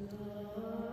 love.